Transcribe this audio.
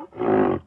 you